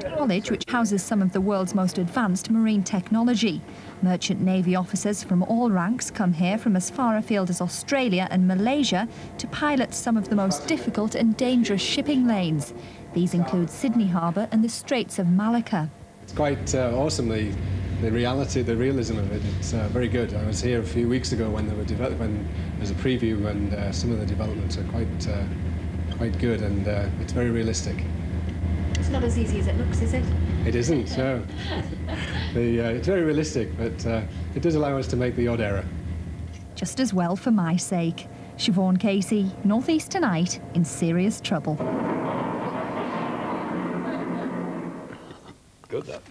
College, which houses some of the world's most advanced marine technology. Merchant Navy officers from all ranks come here from as far afield as Australia and Malaysia to pilot some of the most difficult and dangerous shipping lanes. These include Sydney Harbour and the Straits of Malacca. It's quite uh, awesome, the, the reality, the realism of it. It's uh, very good. I was here a few weeks ago when when there's a preview and uh, some of the developments are quite, uh, quite good and uh, it's very realistic. It's not as easy as it looks, is it? It isn't, no. the, uh, it's very realistic, but uh, it does allow us to make the odd error. Just as well for my sake. Siobhan Casey, Northeast Tonight, in serious trouble. Good, that.